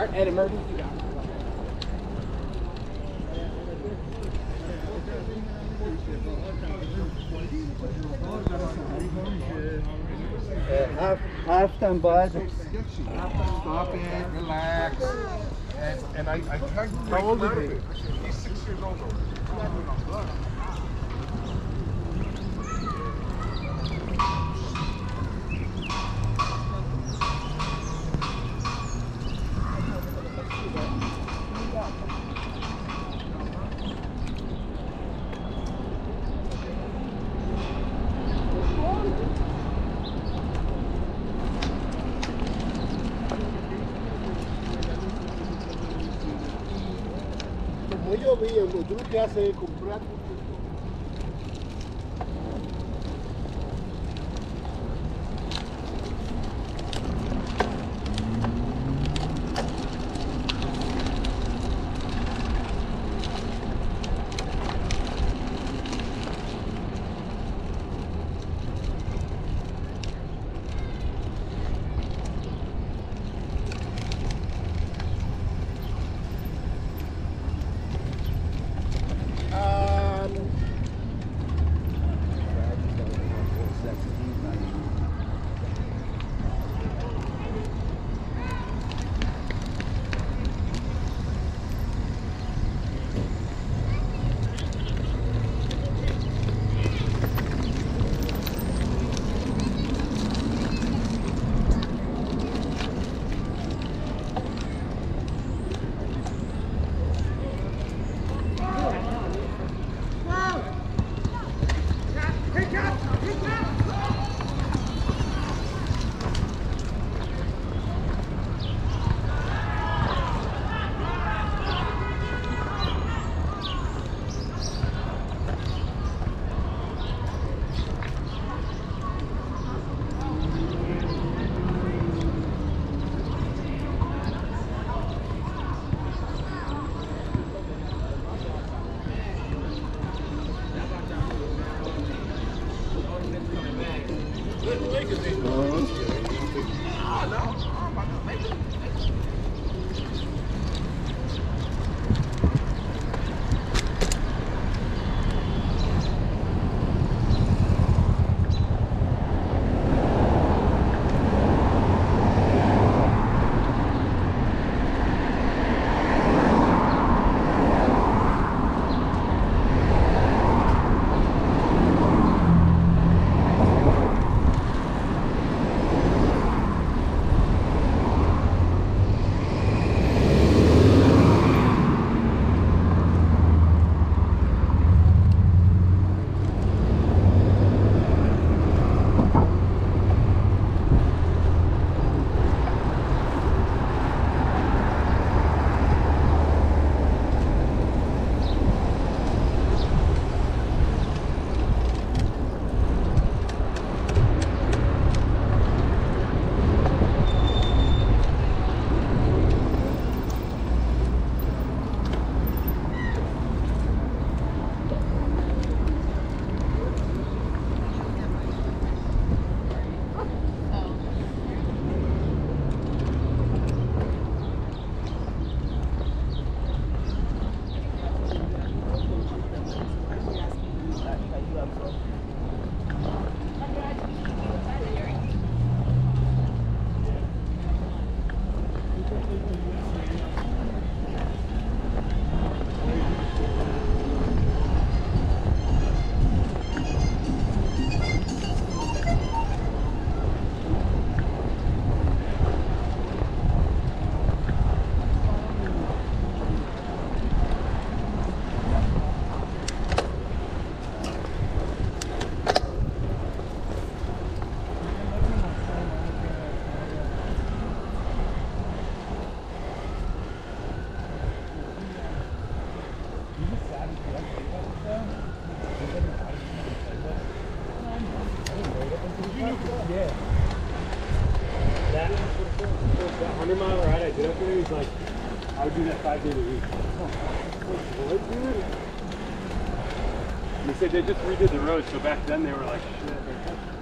start at emergency doc. Uh, half, half stand by. Stop it, relax. And, and I, I tried to break him out of it. He's six years old already. Yo vi, lo que haces es comprar. They just redid the road, so back then they were like, shit.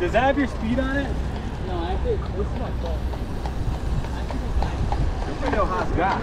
That have your speed on it? No, I think this is my fault. You know how's got.